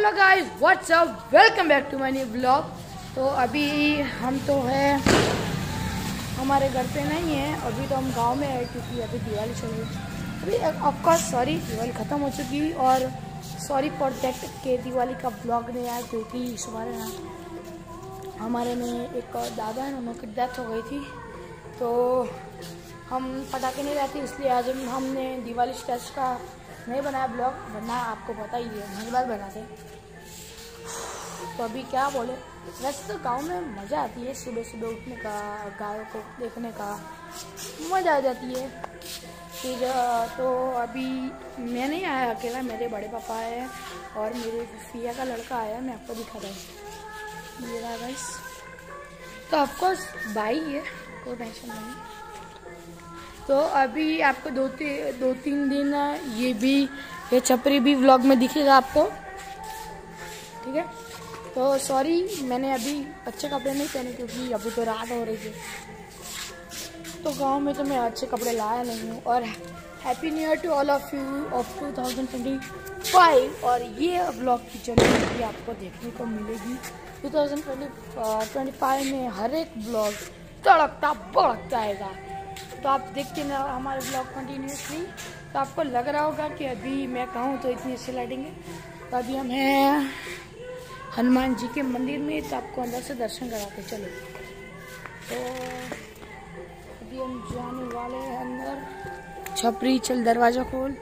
Hello guys what's up welcome back to my new blog तो अभी हम तो है, हमारे घर पे नहीं है, अभी तो हम गाँव में है क्योंकि अभी दिवाली चल रही है। अभी ऑफकोर्स सॉरी दिवाली ख़त्म हो चुकी और सॉरी फॉर के दिवाली का ब्लॉग नहीं आया, क्योंकि इस बार हमारे में एक दादा है, उनकी डेथ हो गई थी। तो हम पटाखे नहीं रहते इसलिए आज हमने दिवाली स्टेज का नहीं बनाया ब्लॉग वरना आपको पता ही है हर बार बनाते। तो अभी क्या बोले? वैसे तो गाँव में मज़ा आती है सुबह सुबह उठने का, गायों को देखने का। मज़ा आ जाती है। फिर तो अभी मैं नहीं आया अकेला, मेरे बड़े पापा आए और मेरे फिया का लड़का आया, मैं आपको दिखा रहा हूँ। ये तो ऑफकोर्स भाई है, कोई टेंशन नहीं। तो अभी आपको दो ती, दो तीन दिन ये भी ये छपरी भी व्लॉग में दिखेगा आपको। ठीक है? तो सॉरी मैंने अभी अच्छे कपड़े नहीं पहने क्योंकि अभी तो रात हो रही है। तो गाँव में तो मैं अच्छे कपड़े लाया नहीं हूँ। और happy new year to all of you of two thousand twenty five और ये ब्लॉग की भी आपको देखने को मिलेगी। Two thousand twenty twenty five में हर एक ब्लॉग तड़कता बड़कता आएगा। तो आप देखते ना हमारे ब्लॉग कंटिन्यूसली तो आपको लग रहा होगा कि अभी मैं कहूँ तो इतनी लाइटिंग है। तो अभी हम हैं हनुमान जी के मंदिर में तो आपको अंदर से दर्शन कराते चलो। तो अभी हम जाने वाले हैं अंदर। छपरी चल दरवाज़ा खोल।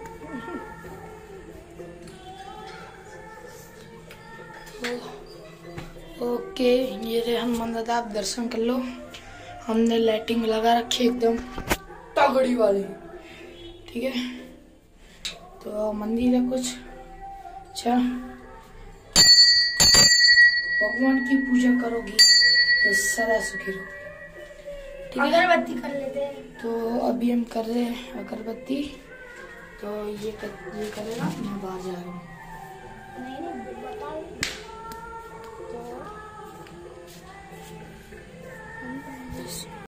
तो ओके, ये हनुमान दादा आप दर्शन कर लो। हमने लाइटिंग लगा रखी एकदम तगड़ी वाली। ठीक है? तो मंदिर है कुछ। अच्छा। भगवान की पूजा करोगी तो सदा सुखी रहो ठीक है? अगरबत्ती कर लेते हैं। तो अभी हम कर रहे हैं अगरबत्ती। तो ये कर, ये करेगा मैं बाहर जा रहा हूँ। नहीं नहीं बताओ।